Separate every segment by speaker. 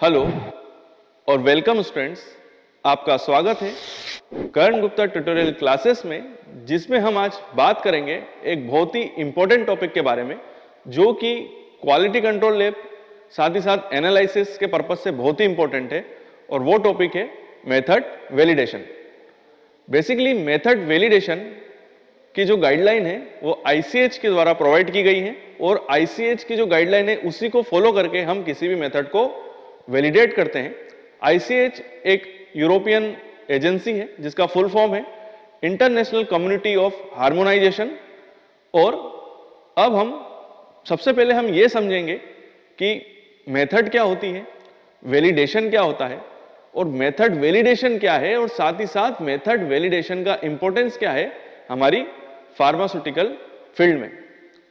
Speaker 1: Hello और welcome students, आपका स्वागत है करण गुप्ता ट्यूटोरियल क्लासेस में, जिसमें हम आज बात करेंगे एक बहुत ही इंपॉर्टेंट टॉपिक के बारे में, जो कि क्वालिटी कंट्रोल लैब साथ ही साथ एनालिसिस के पर्पज से बहुत ही इंपॉर्टेंट है, और वो टॉपिक है method validation basically method validation की जो गाइडलाइन है, वो आईसीएच के द्वारा प्रोवाइड की गई है, और आईसीएच की जो गाइडलाइन है, उसी को फॉलो करके हम किसी भी मेथड को वैलिडेट करते हैं। आईसीएच एक यूरोपियन एजेंसी है, जिसका फुल फॉर्म है। इंटरनेशनल कम्युनिटी ऑफ़ हार्मोनाइजेशन और अब हम, सबसे पहले हम ये समझेंगे कि मेथड क्या होती है वैलिडेशन क्या होता है, और मेथड वैलिडेशन क्या है, और साथ ही साथ मेथड वैलिडेशन का इंपॉर्टेंस क्या है हमारी फार्मास्यूटिकल फ़ील्ड में।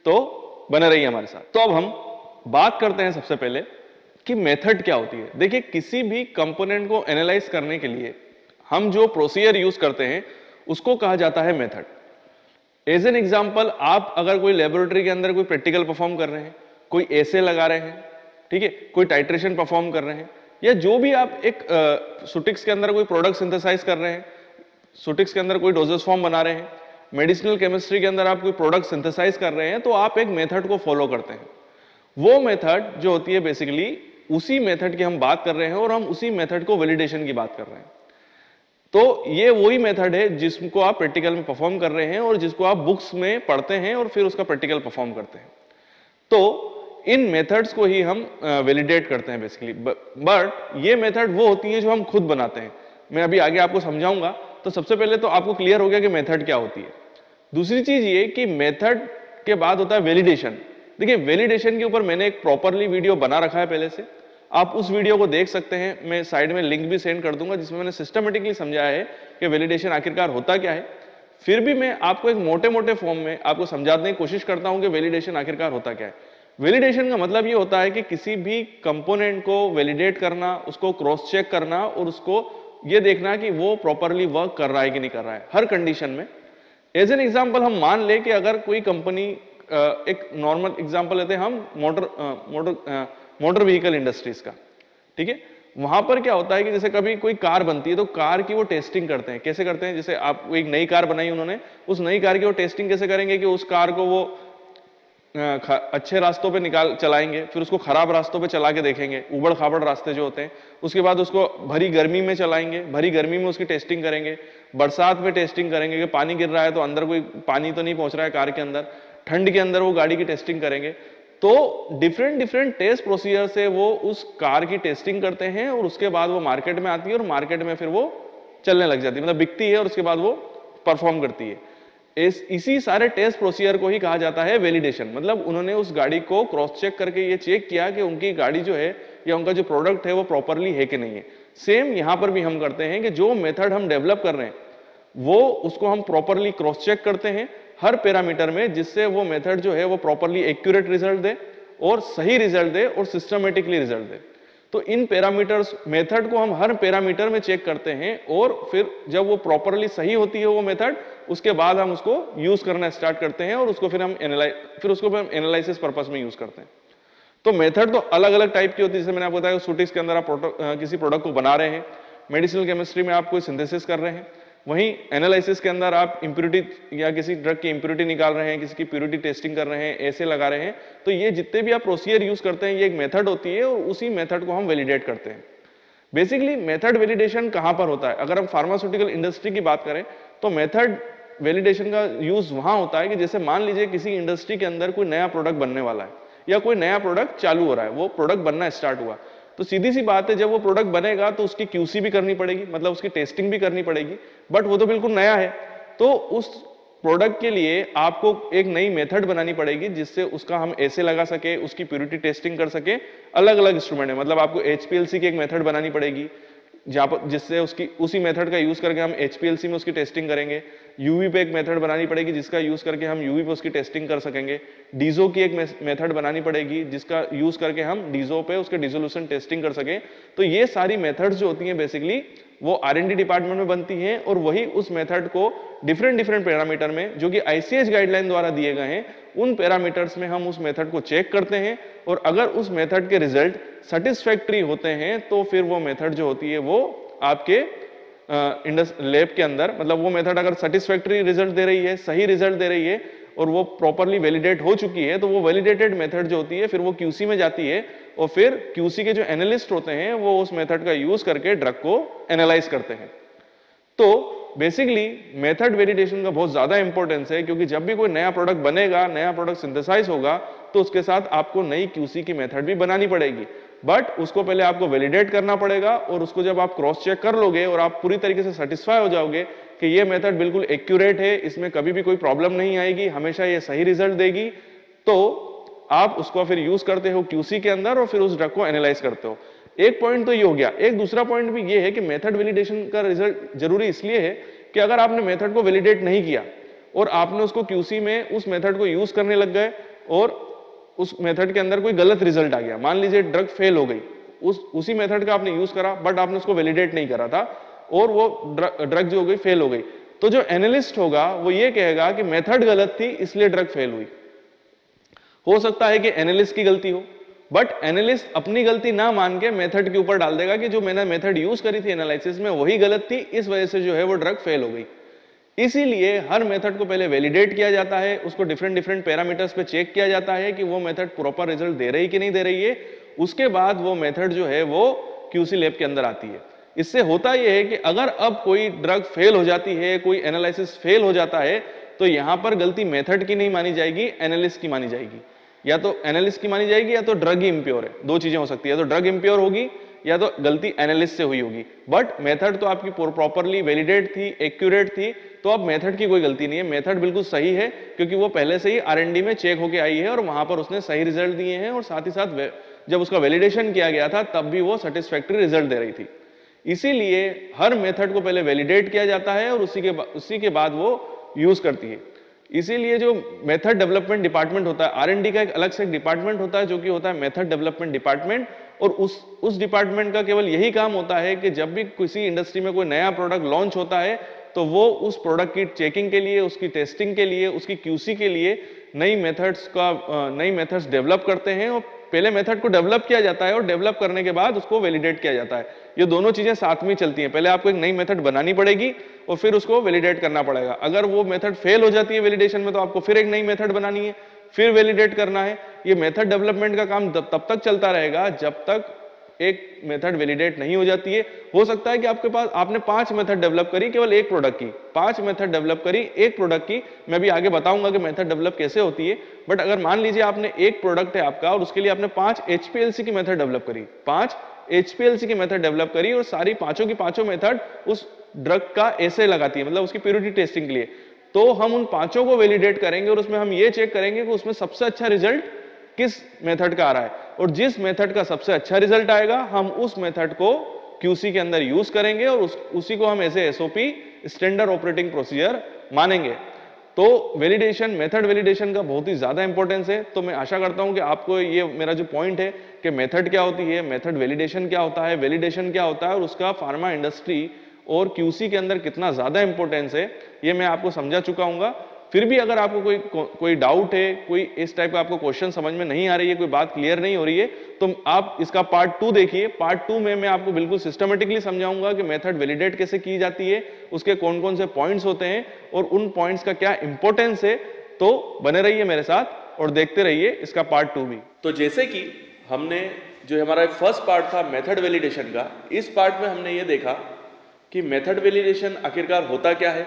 Speaker 1: तो बने रहिए हमारे साथ। तो अब हम बात करते हैं सबसे पहले कि मेथड क्या होती है? देखिए, किसी भी कंपोनेंट को एनालाइज करने के लिए हम जो प्रोसीजर यूज़ करते हैं, उसको कहा जाता है मेथड। एज एन एग्ज़ाम्पल आप अगर कोई लेबोरेटरी के अंदर कोई प्रैक्टिकल परफॉर्म कर रहे हैं, कोई ऐसे लगा रहे हैं, ठीक है, कोई टाइट्रेशन परफॉर्म कर रहे हैं, या जो भी आप एक सुटिक्स के अंदर कोई प्रोडक्ट सिंथेसाइज कर रहे हैं सुटिक्स के अंदर कोई डोजेस फॉर्म बना रहे हैं मेडिसिनल केमिस्ट्री के अंदर आप कोई प्रोडक्ट सिंथेसाइज कर रहे हैं तो आप एक मेथड को फॉलो करते हैं। वो मेथड जो होती है बेसिकली उसी मेथड की हम बात कर रहे हैं और हम उसी मेथड को वैलिडेशन की बात कर रहे हैं। तो ये वही मेथड है जिसको आप प्रैक्टिकल में परफॉर्म कर रहे हैं और जिसको आप बुक्स में पढ़ते हैं और फिर उसका प्रैक्टिकल परफॉर्म करते हैं। तो इन मेथड्स को ही हम वैलिडेट करते हैं बेसिकली बट ये मेथड वो होती है जो हम खुद बनाते हैं। मैं अभी आगे आपको समझाऊँगा। तो सबसे पहले तो आपको क्लियर हो गया कि मेथड क्या होती है। दूसरी चीज़ ये कि मेथड के बाद होता है वैलिडेशन देखिए वैलिडेशन के ऊपर मैंने एक प्रॉपरली वीडियो बना रखा है पहले से। आप उस वीडियो को देख सकते हैं। मैं साइड में लिंक भी सेंड कर दूँगा, जिसमें मैंने सिस्टमेटिकली समझाया है कि वैलिडेशन आखिरकार होता क्या है। फिर भी मैं आपको एक मोटे मोटे फॉर्म में आपको समझाने की कोशिश करता हूँ कि वैलिडेशन आखिरकार होता क्या है। वैलिडेशन का मतलब ये होता है कि किसी भी कंपोनेंट को वैलिडेट करना, उसको क्रॉस चेक करना और उसको ये देखना कि वो प्रॉपरली वर्क कर रहा है कि नहीं कर रहा है, हर कंडीशन में। एज एन एग्ज़ाम्पल हम मान ले कि अगर कोई कंपनी एक नॉर्मल एग्ज़ाम्पल लेते हैं, हम motor motor motor vehicle industries का, ठीक है? वहाँ पर क्या होता है कि जैसे कभी कोई कार बनती है तो कार की वो टेस्टिंग करते हैं। कैसे करते हैं? जैसे आप एक नई कार बनाई उन्होंने, उस नई कार की वो टेस्टिंग कैसे करेंगे कि उस कार को वो अच्छे रास्तों पे निकाल, चलाएँगे, फिर उसको खराब रास्तों पे चला के देखेंगे, उबड़ खाबड़ रास्ते जो होते हैं। उसके बाद उसको भरी गर्मी में चलाएँगे, भरी गर्मी में उसकी टेस्टिंग करेंगे। बरसात में टेस्टिंग करेंगे कि पानी गिर रहा है तो अंदर कोई पानी तो नहीं पहुँच रहा है कार के अंदर। ठंड के अंदर वो गाड़ी की टेस्टिंग करेंगे। तो डिफरेंट डिफरेंट टेस्ट प्रोसीजर से वो उस कार की टेस्टिंग करते हैं और उसके बाद वो मार्केट में आती है और मार्केट में फिर वो चलने लग जाती है। मतलब बिकती है और उसके बाद वो परफॉर्म करती है। इस, इसी सारे टेस्ट प्रोसीजर को ही कहा जाता है वैलिडेशन मतलब उन्होंने उस गाड़ी को क्रॉस चेक करके ये चेक किया कि उनकी गाड़ी जो है या उनका जो प्रोडक्ट है वो प्रॉपरली है कि नहीं है। सेम यहाँ पर भी हम करते हैं कि जो मेथड हम डेवलप कर रहे हैं वो उसको हम प्रॉपरली क्रॉस चेक करते हैं हर पैरामीटर में, जिससे वो मेथड जो है वो प्रॉपरली एक्यूरेट रिज़ल्ट दे और सही रिज़ल्ट दे और सिस्टमेटिकली रिज़ल्ट दे। तो इन पैरामीटर्स मेथड को हम हर पैरामीटर में चेक करते हैं और फिर जब वो प्रॉपरली सही होती है वो मेथड उसके बाद हम उसको यूज़ करना स्टार्ट करते हैं और उसको फिर हम एनालाइज फिर उसको फिर हम एनालिसिस पर्पज में यूज़ करते हैं। तो मेथड तो अलग अलग टाइप की होती है, जैसे मैंने आपको बताया सूटिक्स के अंदर आप प्रोडक्ट किसी प्रोडक्ट को बना रहे हैं मेडिसिनल केमिस्ट्री में आप कोई सिंथेसिस कर रहे हैं। वहीं एनालिसिस के अंदर आप इंप्यूरिटी या किसी ड्रग की इंप्यूरिटी निकाल रहे हैं, किसी की प्यूरिटी टेस्टिंग कर रहे हैं, ऐसे लगा रहे हैं तो ये जितने भी आप प्रोसीजर यूज़ करते हैं, ये एक मेथड होती है और उसी मेथड को हम वैलिडेट करते हैं। बेसिकली मेथड वैलिडेशन कहाँ पर होता है? अगर हम फार्मास्यूटिकल इंडस्ट्री की बात करें तो मेथड वैलिडेशन का यूज़ वहाँ होता है कि जैसे मान लीजिए किसी इंडस्ट्री के अंदर कोई नया प्रोडक्ट बनने वाला है या कोई नया प्रोडक्ट चालू हो रहा है, वो प्रोडक्ट बनना स्टार्ट हुआ। तो सीधी सी बात है, जब वो प्रोडक्ट बनेगा तो उसकी क्यूसी भी करनी पड़ेगी मतलब उसकी टेस्टिंग भी करनी पड़ेगी बट वो तो बिल्कुल नया है। तो उस प्रोडक्ट के लिए आपको एक नई मेथड बनानी पड़ेगी, जिससे उसका हम ऐसे लगा सके, उसकी प्योरिटी टेस्टिंग कर सके अलग अलग इंस्ट्रूमेंट है। मतलब आपको एचपीएलसी की एक मेथड बनानी पड़ेगी जिससे उसकी, उसी मेथड का यूज़ करके हम एचपीएलसी में उसकी टेस्टिंग करेंगे। यूवी पे एक मेथड बनानी पड़ेगी जिसका यूज़ करके हम यूवी पे उसकी टेस्टिंग कर सकेंगे। डीजो की एक मेथड बनानी पड़ेगी जिसका यूज़ करके हम डीजो पे उसके डिजोल्यूशन टेस्टिंग कर सकें। तो ये सारी मेथड्स जो होती हैं बेसिकली वो आर एन डी डिपार्टमेंट में बनती हैं और वही उस मेथड को डिफरेंट डिफरेंट पैरामीटर में, जो कि आईसीएच गाइडलाइन द्वारा दिए गए हैं, उन पैरामीटर्स में हम उस मेथड को चेक करते हैं और अगर उस मेथड के रिज़ल्ट सेटिस्फैक्ट्री होते हैं तो फिर वो मेथड जो होती है वो आपके लैब के अंदर मतलब वो मेथड अगर सेटिस्फैक्ट्री रिज़ल्ट दे रही है, सही रिज़ल्ट दे रही है, और वो प्रॉपरली वैलिडेट हो चुकी है तो वो वैलिडेटेड मेथड जो होती है, फिर वो क्यूसी में जाती है, और फिर क्यूसी के जो एनालिस्ट होते हैं, वो उस मेथड का यूज़ करके ड्रग को एनालाइज करते हैं। तो बेसिकली मेथड वेलिडेशन का बहुत ज़्यादा इंपॉर्टेंस है, क्योंकि जब भी कोई नया प्रोडक्ट बनेगा, नया प्रोडक्ट सिंथेसाइज होगा तो उसके साथ आपको नई क्यूसी की मेथड भी बनानी पड़ेगी। बट उसको पहले आपको वैलिडेट करना पड़ेगा और उसको जब आप क्रॉस चेक कर लोगे और आप पूरी तरीके से सेटिस्फाई हो जाओगे कि ये मेथड बिल्कुल एक्यूरेट है, इसमें कभी भी कोई प्रॉब्लम नहीं आएगी, हमेशा ये सही रिज़ल्ट देगी तो आप उसको फिर यूज़ करते हो क्यूसी के अंदर और फिर उस ड्रग को एनालाइज करते हो। एक पॉइंट तो ये हो गया। एक दूसरा पॉइंट भी ये है कि मेथड वैलिडेशन का रिज़ल्ट ज़रूरी इसलिए है कि अगर आपने मेथड को वैलिडेट नहीं किया और आपने उसको क्यूसी में उस मेथड को यूज़ करने लग गए और उस मेथड के अंदर कोई गलत रिज़ल्ट आ गया। मान लीजिए ड्रग फेल हो गई। उस, उसी मेथड का आपने यूज़ करा बट आपने उसको वैलिडेट नहीं करा था, और वो ड्रग जो हो गई फेल हो गई। तो जो एनालिस्ट होगा, वो ये कहेगा कि मेथड गलत थी, इसलिए ड्रग फेल हुई। हो सकता है कि एनालिस्ट की गलती हो बट एनालिस्ट अपनी गलती ना मान के मेथड के ऊपर डाल देगा कि जो मैंने मेथड यूज़ करी थी एनालिसिस में, वही गलत थी, इस वजह से जो है वो ड्रग फेल हो गई। इसीलिए हर मेथड को पहले वैलिडेट किया जाता है, उसको डिफरेंट डिफरेंट पैरामीटर्स पे चेक किया जाता है कि वो मेथड प्रॉपर रिज़ल्ट दे रही कि नहीं दे रही है। उसके बाद वो मेथड जो है वो क्यूसी लैब के अंदर आती है। इससे होता यह है कि अगर अब कोई ड्रग फेल हो जाती है, कोई एनालिसिस फेल हो जाता है तो यहाँ पर गलती मेथड की नहीं मानी जाएगी एनालिस्ट की मानी जाएगी। या तो एनालिस्ट की मानी जाएगी या तो ड्रग ही इम्प्योर है। दो चीज़ें हो सकती है। तो ड्रग इम्प्योर होगी या तो गलती एनालिस्ट से हुई होगी। बट मेथड तो आपकी प्रॉपरली वैलिडेट थी एक्यूरेट थी तो अब मेथड की कोई गलती नहीं है। मेथड बिल्कुल सही है, क्योंकि वो पहले से ही आर में चेक होके आई है और वहाँ पर उसने सही रिज़ल्ट दिए हैं और साथ ही साथ जब उसका वैलिडेशन किया गया था, तब भी वो सेटिस्फैक्ट्री रिज़ल्ट दे रही थी। इसीलिए हर मेथड को पहले वैलिडेट किया जाता है और उसी के उसी के बाद वो यूज़ करती है। इसीलिए जो मेथड डेवलपमेंट डिपार्टमेंट होता है आर का एक अलग से एक डिपार्टमेंट होता है, जो कि होता है मेथड डेवलपमेंट डिपार्टमेंट और उस उस डिपार्टमेंट का केवल यही काम होता है कि जब भी किसी इंडस्ट्री में कोई नया प्रोडक्ट लॉन्च होता है तो वो उस प्रोडक्ट की चेकिंग के लिए, उसकी टेस्टिंग के लिए, उसकी क्यूसी के लिए नई मेथड्स का नई मेथड्स डेवलप करते हैं और पहले मेथड को डेवलप किया जाता है और डेवलप करने के बाद उसको वैलिडेट किया जाता है। ये दोनों चीज़ें साथ में चलती हैं। पहले आपको एक नई मेथड बनानी पड़ेगी और फिर उसको वैलिडेट करना पड़ेगा। अगर वो मेथड फेल हो जाती है वैलिडेशन में तो आपको फिर एक नई मेथड बनानी है। फिर वैलिडेट करना है। ये मेथड डेवलपमेंट का काम तब तक चलता रहेगा जब तक एक मेथड वैलिडेट नहीं हो जाती है। हो सकता है कि आपके पास आपने पाँच मेथड डेवलप करी, केवल एक प्रोडक्ट की। पाँच मेथड डेवलप करी, एक प्रोडक्ट की। मैं भी आगे बताऊँगा कि मेथड डेवलप कैसे होती है। बट अगर मान लीजिए आपने एक प्रोडक्ट है आपका और उसके लिए आपने पाँच एचपीएलसी की मेथड डेवलप करी। पाँच एचपीएलसी की मेथड डेवलप करी और सारी पाँचों की पाँचों मेथड उस ड्रग का ऐसे लगाती है मतलब उसकी प्योरिटी टेस्टिंग के लिए। तो हम उन पाँचों को वैलिडेट करेंगे और उसमें हम ये चेक करेंगे कि उसमें सबसे अच्छा रिज़ल्ट किस मेथड का आ रहा है। और जिस मेथड का सबसे अच्छा रिज़ल्ट आएगा हम उस मेथड को क्यूसी के अंदर यूज़ करेंगे और उस, उसी को हम ऐसे एसओपी स्टैंडर्ड ऑपरेटिंग प्रोसीजर मानेंगे। तो वैलिडेशन मेथड वैलिडेशन का बहुत ही ज़्यादा इंपॉर्टेंस है। तो मैं आशा करता हूँ कि आपको ये मेरा जो पॉइंट है कि मेथड क्या होती है मेथड वैलिडेशन क्या होता है वैलिडेशन क्या होता है और उसका फार्मा इंडस्ट्री और क्यूसी के अंदर कितना ज़्यादा इंपॉर्टेंस है ये मैं आपको समझा चुका हूँ फिर भी अगर आपको कोई को, कोई डाउट है कोई इस टाइप का आपको क्वेश्चन समझ में नहीं आ रही है कोई बात क्लियर नहीं हो रही है तो आप इसका पार्ट टू देखिए। पार्ट टू में मैं आपको बिल्कुल सिस्टमेटिकली समझाऊँगा कि मेथड वैलिडेट कैसे की जाती है उसके कौन कौन से पॉइंट्स होते हैं और उन पॉइंट्स का क्या इंपॉर्टेंस है तो बने रहिए मेरे साथ और देखते रहिए इसका पार्ट टू भी।
Speaker 2: तो जैसे कि हमने जो हमारा फ़र्स्ट पार्ट था मेथड वैलिडेशन का इस पार्ट में हमने ये देखा कि मेथड वैलिडेशन आखिरकार होता क्या है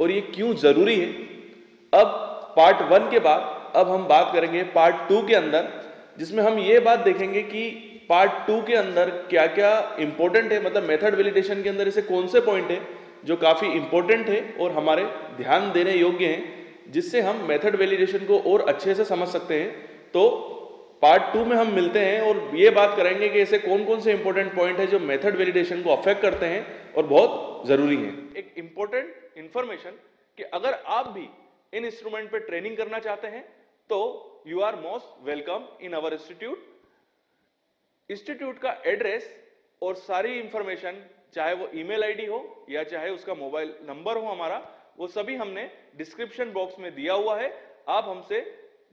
Speaker 2: और ये क्यों ज़रूरी है? अब पार्ट वन के बाद, अब हम बात करेंगे पार्ट टू के अंदर, जिसमें हम ये बात देखेंगे कि पार्ट टू के अंदर क्या क्या इंपॉर्टेंट है मतलब मेथड वैलिडेशन के अंदर ऐसे कौन से पॉइंट है, जो काफ़ी इंपॉर्टेंट है और हमारे ध्यान देने योग्य हैं, जिससे हम मेथड वैलिडेशन को और अच्छे से समझ सकते हैं। तो पार्ट टू में हम मिलते हैं और ये बात करेंगे कि ऐसे कौन कौन से इंपॉर्टेंट पॉइंट है जो मेथड वैलिडेशन को अफेक्ट करते हैं और बहुत ज़रूरी है। एक इंपॉर्टेंट इंफॉर्मेशन
Speaker 1: कि अगर आप भी इन इंस्ट्रूमेंट पे ट्रेनिंग करना चाहते हैं तो you are most welcome in our institute institute का एड्रेस और सारी इंफॉर्मेशन चाहे वो ईमेल आईडी हो या चाहे उसका मोबाइल नंबर हो हमारा, वो सभी हमने डिस्क्रिप्शन बॉक्स में दिया हुआ है। आप हमसे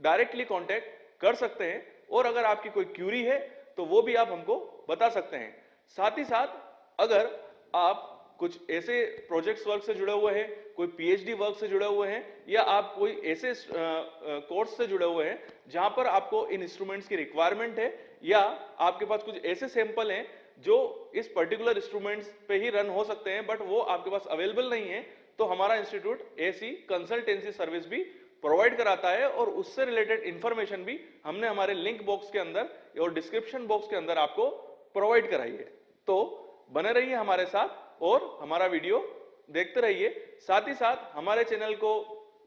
Speaker 1: डायरेक्टली कांटेक्ट कर सकते हैं और अगर आपकी कोई क्यूरी है तो वो भी आप हमको बता सकते हैं। साथ ही साथ, अगर आप कुछ ऐसे प्रोजेक्ट्स वर्क से जुड़े हुए हैं, कोई पीएचडी वर्क से जुड़े हुए हैं, या आप कोई ऐसे कोर्स से जुड़े हुए हैं, जहाँ पर आपको इन इंस्ट्रूमेंट्स की रिक्वायरमेंट है, या आपके पास कुछ ऐसे सैंपल हैं, जो इस पर्टिकुलर इंस्ट्रूमेंट्स पे ही रन हो सकते हैं बट वो आपके पास अवेलेबल नहीं है तो हमारा इंस्टीट्यूट ऐसी कंसल्टेंसी सर्विस भी प्रोवाइड कराता है, और उससे रिलेटेड इंफॉर्मेशन भी हमने हमारे लिंक बॉक्स के अंदर, और डिस्क्रिप्शन बॉक्स के अंदर आपको प्रोवाइड कराई है। तो बने रहिए हमारे साथ और हमारा वीडियो देखते रहिए। साथ ही साथ हमारे चैनल को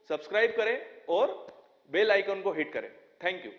Speaker 1: सब्सक्राइब करें और बेल आइकन को हिट करें। Thank you.